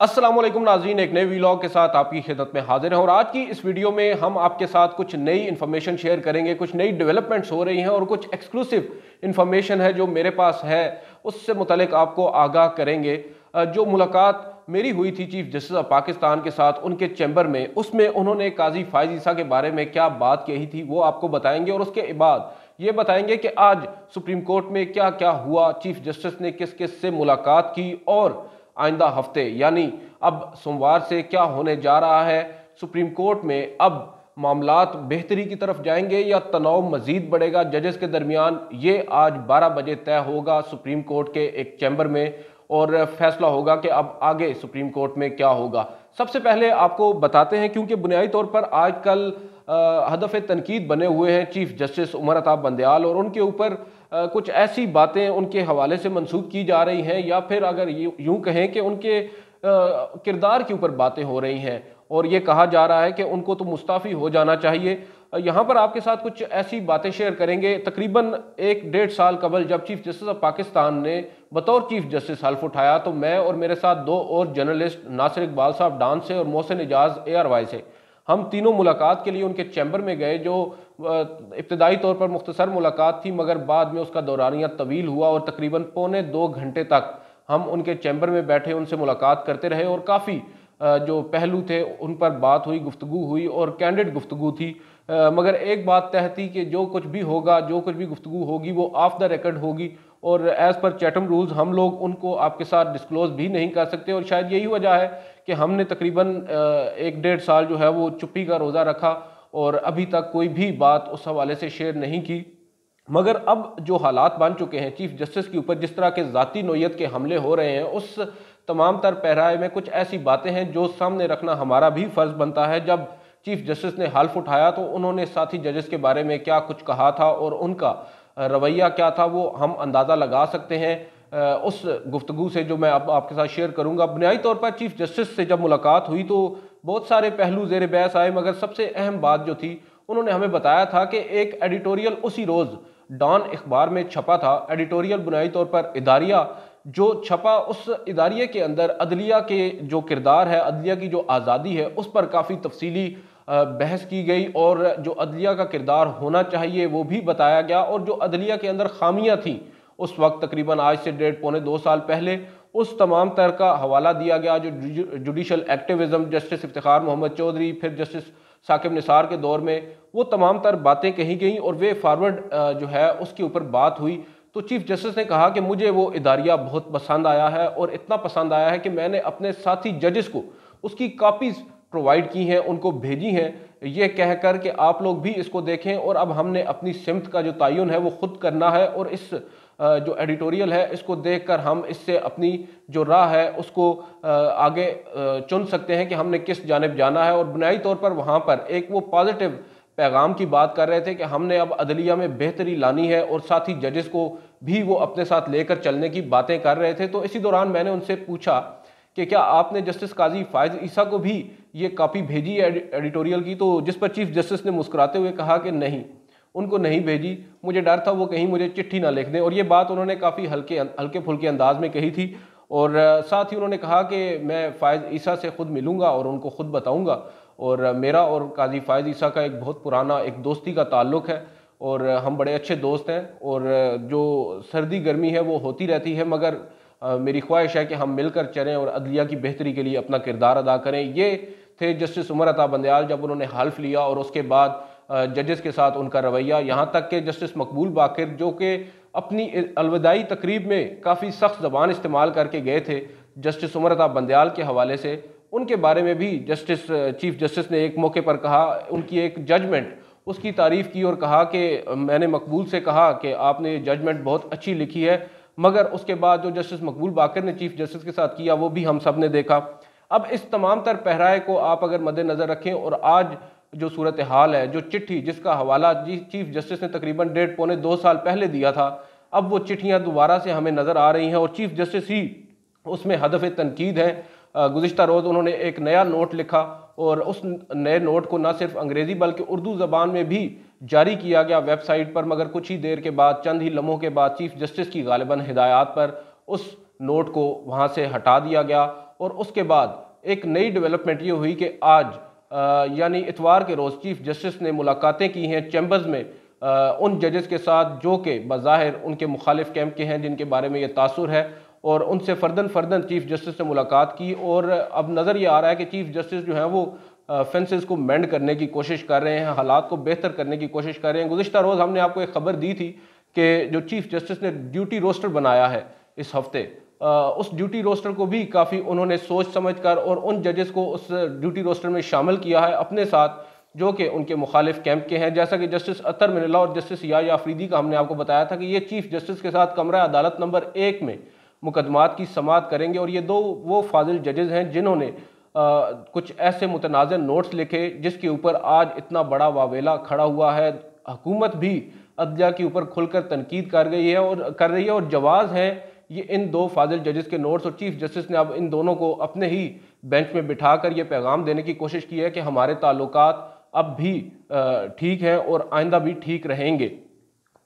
असलम नाजीन एक नए वीलॉग के साथ आपकी खिदत में हाजिर हैं और आज की इस वीडियो में हम आपके साथ कुछ नई इन्फॉर्मेशन शेयर करेंगे, कुछ नई डेवलपमेंट्स हो रही हैं और कुछ एक्सक्लूसिव इन्फॉर्मेशन है जो मेरे पास है, उससे मुतलिक आपको आगाह करेंगे। जो मुलाकात मेरी हुई थी चीफ जस्टिस ऑफ़ पाकिस्तान के साथ उनके चैम्बर में, उसमें उन्होंने काजी फायज ईसा के बारे में क्या बात कही थी वो आपको बताएँगे और उसके बाद ये बताएँगे कि आज सुप्रीम कोर्ट में क्या क्या हुआ, चीफ जस्टिस ने किस किस से मुलाकात की और आइंदा हफ़्ते। यानी अब सोमवार से क्या होने जा रहा है? सुप्रीम कोर्ट में अब मामला बेहतरी की तरफ़ जाएँगे या तनाव मजीद बढ़ेगा? जजेस के दरमियान ये आज 12 बजे तय होगा सुप्रीम कोर्ट के एक चैम्बर में और फैसला होगा कि अब आगे सुप्रीम कोर्ट में क्या होगा। सबसे पहले आपको बताते हैं, क्योंकि बुनियादी तौर पर आजकल हदफ तनकीद बने हुए हैं चीफ जस्टिस उमर अताब बंदयाल और उनके ऊपर कुछ ऐसी बातें उनके हवाले से मनसूख की जा रही हैं, या फिर अगर यूँ कहें कि उनके किरदार के ऊपर बातें हो रही हैं, और ये कहा जा रहा है कि उनको तो मुस्ताफ़ी हो जाना चाहिए। यहाँ पर आपके साथ कुछ ऐसी बातें शेयर करेंगे। तकरीबन एक डेढ़ साल कबल जब चीफ जस्टिस ऑफ़ पाकिस्तान ने बतौर चीफ जस्टिस हल्फ उठाया तो मैं और मेरे साथ दो और जर्नलिस्ट नासिर इकबाल साहब डांस से और Mohsin Ejaz A R Y से। हम तीनों मुलाकात के लिए उनके चैम्बर में गए जो इब्तदाई तौर पर मुख्तसर मुलाकात थी, मगर बाद में उसका दौरानिया तवील हुआ और तकरीबन पौने दो घंटे तक हम उनके चैम्बर में बैठे, उनसे मुलाकात करते रहे और काफ़ी जो पहलू थे, उन पर बात हुई गुफ्तु हुई और कैंडिड गुफ्तु थी। मगर एक बात तय थी कि जो कुछ भी होगा, जो कुछ भी गुफ्तु होगी, वो ऑफ़ द रिकॉर्ड होगी और एज़ पर चैटम रूल्स हम लोग उनको आपके साथ डिस्क्लोज भी नहीं कर सकते और शायद यही वजह है कि हमने तकरीबन एक डेढ़ साल जो है वो चुप्पी का रोज़ा रखा और अभी तक कोई भी बात उस हवाले से शेयर नहीं की। मगर अब जो हालात बन चुके हैं, चीफ जस्टिस के ऊपर जिस तरह के ज़ाती नोयत के हमले हो रहे हैं, उस तमाम तर पहराए में कुछ ऐसी बातें हैं जो सामने रखना हमारा भी फ़र्ज़ बनता है। जब चीफ जस्टिस ने हल्फ उठाया तो उन्होंने साथी जजेस के बारे में क्या कुछ कहा था और उनका रवैया क्या था, वो हम अंदाज़ा लगा सकते हैं। उस गुफ्तु से जो मैं अब आपके साथ शेयर करूँगा। बुनियादी तौर पर चीफ जस्टिस से जब मुलाकात हुई तो बहुत सारे पहलू जेर बहस आए, मगर सबसे अहम बात जो थी, उन्होंने हमें बताया था कि एक एडिटोरियल उसी रोज़ डॉन अखबार में छपा था। एडिटोरियल बुनियादी तौर पर इदारिया, जो छपा उस इदारिये के अंदर अदलिया के जो किरदार है, अदलिया की जो आज़ादी है, उस पर काफ़ी तफसीली बहस की गई और जो अदलिया का किरदार होना चाहिए, वो भी बताया गया। और जो अदलिया के अंदर खामियाँ थी उस वक्त तकरीबन आज से डेढ़ पौने दो साल पहले उस तमाम तर का हवाला दिया गया जो judicial activism justice Iftikhar Mohammad Chaudhry, फिर जस्टिस साकिब निसार के दौर में वो तमाम तर बातें कही गई और वे फारवर्ड जो है, उसके ऊपर बात हुई। तो चीफ जस्टिस ने कहा कि मुझे वो इदारिया बहुत पसंद आया है और इतना पसंद आया है कि मैंने अपने साथी जजेस को उसकी कापीज़ प्रोवाइड की हैं, उनको भेजी हैं। ये कह कर कि आप लोग भी इसको देखें और अब हमने अपनी सिमत का जो तयन है वो ख़ुद करना है और इस जो एडिटोरियल है, इसको देखकर हम इससे अपनी जो राह है, उसको आगे चुन सकते हैं कि हमने किस जानब जाना है। और बुनियादी तौर पर वहाँ पर एक वो पॉजिटिव पैगाम की बात कर रहे थे कि हमने अब अदलिया में बेहतरी लानी है और साथ ही जजेस को भी वो अपने साथ लेकर चलने की बातें कर रहे थे। तो इसी दौरान मैंने उनसे पूछा कि क्या आपने जस्टिस काजी फायज ईसा को भी ये कॉपी भेजी है एडिटोरियल की? तो जिस पर चीफ जस्टिस ने मुस्कुराते हुए कहा कि नहीं। उनको नहीं भेजी। मुझे डर था, वो कहीं मुझे चिट्ठी ना लिख दें। और ये बात उन्होंने काफ़ी हल्के हल्के फुल्के अंदाज में कही थी। और साथ ही उन्होंने कहा कि मैं फ़ायज़ ईसा से ख़ुद मिलूँगा और उनको ख़ुद बताऊँगा। और मेरा और काजी फ़ायज़ ईसा का एक बहुत पुराना एक दोस्ती का ताल्लुक़ है। और हम बड़े अच्छे दोस्त हैं। और जो सर्दी गर्मी है, वो होती रहती है। मगर मेरी ख्वाहिश है कि हम मिलकर चलें और अदलिया की बेहतरी के लिए अपना किरदार अदा करें। ये थे जस्टिस उमर अता बंदयाल जब उन्होंने हल्फ लिया और उसके बाद जजेस के साथ उनका रवैया। यहाँ तक कि जस्टिस मकबूल बाकिर, जो कि अपनी अलविदाई तकरीब में काफ़ी सख्त ज़बान इस्तेमाल करके गए थे जस्टिस उमर अता बंदयाल के हवाले से। उनके बारे में भी जस्टिस चीफ जस्टिस ने एक मौके पर कहा, उनकी एक जजमेंट उसकी तारीफ़ की और कहा कि मैंने मकबूल से कहा कि आपने ये जजमेंट बहुत अच्छी लिखी है, मगर उसके बाद जो जस्टिस मकबूल बाकर ने चीफ जस्टिस के साथ किया, वो भी हम सबने देखा। अब इस तमाम तर पहराए को आप अगर मद्देनज़र रखें और आज जो सूरत हाल है, जो चिट्ठी जिसका हवाला चीफ जस्टिस ने तकरीबन डेढ़ पौने दो साल पहले दिया था, अब वो चिट्ठियाँ दोबारा से हमें नज़र आ रही हैं और चीफ जस्टिस ही उसमें हदफ तनकीद है। गुज्त रोज़ उन्होंने एक नया नोट लिखा और उस नए नोट को ना सिर्फ़ अंग्रेज़ी बल्कि उर्दू ज़बान में भी जारी किया गया वेबसाइट पर, मगर कुछ ही देर के बाद, चंद ही लम्हों के बाद चीफ जस्टिस की गालिबा हिदायत पर उस नोट को वहाँ से हटा दिया गया और उसके बाद एक नई डेवलपमेंट ये हुई कि आज यानी इतवार के रोज़ चीफ जस्टिस ने मुलाकातें की हैं चैम्बर्स में आ, उन जजेस के साथ जो कि बज़ाहिर उनके मुखालिफ कैंप के हैं जिनके बारे में ये तासर है और उनसे फर्दन फर्दन चीफ जस्टिस ने मुलाकात की और अब नज़र ये आ रहा है कि चीफ जस्टिस जो है वो फेंसेस को मैंड करने की कोशिश कर रहे हैं हालात को बेहतर करने की कोशिश कर रहे हैं। गुजशत रोज़ हमने आपको एक खबर दी थी कि जो चीफ जस्टिस ने ड्यूटी रोस्टर बनाया है इस हफ़्ते उस ड्यूटी रोस्टर को भी काफ़ी उन्होंने सोच समझ कर और उन जजेस को उस ड्यूटी रोस्टर में शामिल किया है अपने साथ जो कि उनके मुखालिफ कैंप के हैं। जैसा कि जस्टिस अतर मिनला और जस्टिस या अफरीदी का हमने आपको बताया था कि ये चीफ जस्टिस के साथ कमरा अदालत नंबर एक में मुकदमात की समात करेंगे और ये दो वो फाजिल जजेस हैं जिन्होंने आ, कुछ ऐसे मुतनाज़ नोट्स लिखे जिसके ऊपर आज इतना बड़ा वावेला खड़ा हुआ है। हुकूमत भी अदलिया के ऊपर खुलकर तनकीद कर गई है और कर रही है और जवाज़ हैं ये इन दो फाजिल जजेस के नोट्स और चीफ जस्टिस ने अब इन दोनों को अपने ही बेंच में बिठा कर ये पैगाम देने की कोशिश की है कि हमारे ताल्लुक अब भी ठीक हैं और आइंदा भी ठीक रहेंगे।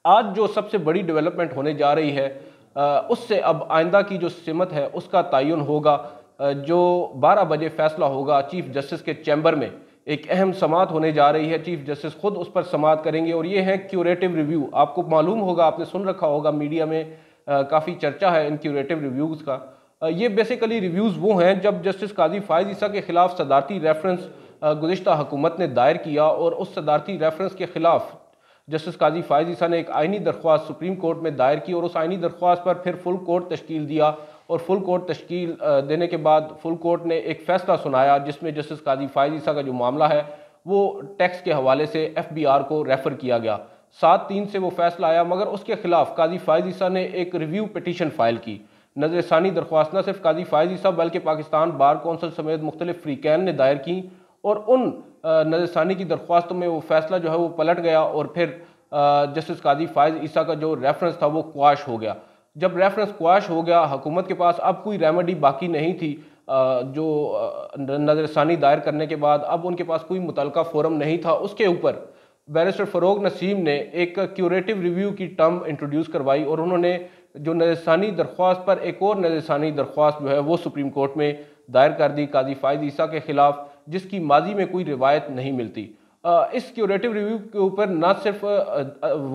आज जो सबसे बड़ी डेवलपमेंट होने जा रही है उससे अब आइंदा की जो सिमत है, उसका तयन होगा। जो 12 बजे फैसला होगा चीफ जस्टिस के चैम्बर में, एक अहम समात होने जा रही है। चीफ जस्टिस खुद उस पर समात करेंगे और ये है क्यूरेटिव रिव्यू आपको मालूम होगा, आपने सुन रखा होगा मीडिया में काफ़ी चर्चा है इन क्यूरेटिव रिव्यूज़ का। ये बेसिकली रिव्यूज़ वो हैं जब जस्टिस काजी फायज ईसा के ख़िलाफ़ सदारती रेफरेंस गुज्त हुकूमत ने दायर किया और उस सदारती रेफरेंस के ख़िलाफ़ जस्टिस काजी फायज ईसा ने एक आइनी दरख्वास्त सुप्रीम कोर्ट में दायर की और उस आइनी दरख्वास्त पर फिर फुल कोर्ट तश्कील दिया और फुल कोर्ट तश्कील देने के बाद फुल कोर्ट ने एक फ़ैसला सुनाया जिसमें जस्टिस काजी फायज ईसा का जो मामला है वो टैक्स के हवाले से एफ़ बी आर को रेफ़र किया गया। सात तीन से वो फैसला आया, मगर उसके खिलाफ काजी फायज ईसा ने एक रिव्यू पटिशन फ़ाइल की। नज़र षानी दरख्वास्त न सिर्फ़ काजी फायज ईसा, बल्कि पाकिस्तान, बार कौंसल समेत मुख्तलिफ़ फ्रीकैन ने दायर की, और उन नज़र षानी की दरख्वास्तों में वो फैसला जो है वो पलट गया, और फिर जस्टिस काजी फायज ईसा का जो रेफरेंस था वो क्वाश हो गया। जब रेफरेंस क्वाश हो गया, हुकूमत के पास अब कोई रेमेडी बाकी नहीं थी जो नजरसानी दायर करने के बाद, अब उनके पास कोई मुतल फोरम नहीं था, उसके ऊपर बैरिस्टर फ़रोग नसीम ने एक क्यूरेटिव रिव्यू की टर्म इंट्रोड्यूस करवाई और उन्होंने जो नजरसानी दरख्वास्त पर एक और नजरसानी दरख्वास्त जो है वो सुप्रीम कोर्ट में दायर कर दी, काजी फ़ायद ईसा के ख़िलाफ़, जिसकी माजी में कोई रिवायत नहीं मिलती। इस क्यूरेटिव रिव्यू के ऊपर न सिर्फ़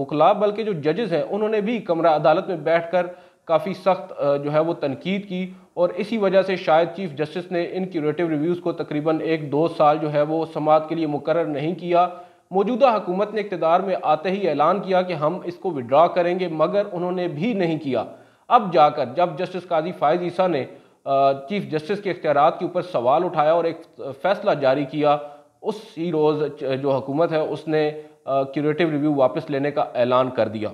वकला बल्कि जो जजेस हैं, उन्होंने भी कमरा अदालत में बैठ कर काफ़ी सख्त जो है वो तनकीद की और इसी वजह से शायद चीफ जस्टिस ने इन क्यूरेटिव रिव्यूज़ को तकरीबन एक दो साल जो है वो समात के लिए मुकर नहीं किया। मौजूदा हुकूमत ने इकतदार में आते ही ऐलान किया कि हम इसको विड्रा करेंगे, मगर उन्होंने भी नहीं किया। अब जाकर जब जस्टिस काजी फायज ईसा ने चीफ जस्टिस के इख्तियार के ऊपर सवाल उठाया और एक फैसला जारी किया, उस ही रोज़ जो हुकूमत है उसने क्यूरेटिव रिव्यू वापस लेने का ऐलान कर दिया।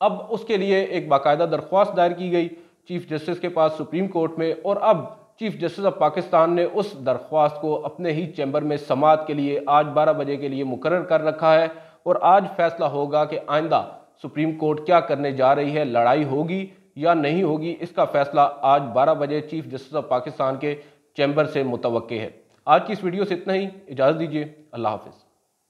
अब उसके लिए एक बाकायदा दरख्वास्त दायर की गई चीफ जस्टिस के पास सुप्रीम कोर्ट में और अब चीफ जस्टिस ऑफ़ पाकिस्तान ने उस दरख्वास्त को अपने ही चैम्बर में समात के लिए आज 12 बजे के लिए मुकर कर रखा है और आज फैसला होगा कि आइंदा सुप्रीम कोर्ट क्या करने जा रही है, लड़ाई होगी या नहीं होगी, इसका फैसला आज 12 बजे चीफ जस्टिस ऑफ़ पाकिस्तान के चैम्बर से मुतव है। आज की इस वीडियो से इतना ही। इजाज़त दीजिए। अल्लाह हाफिज़।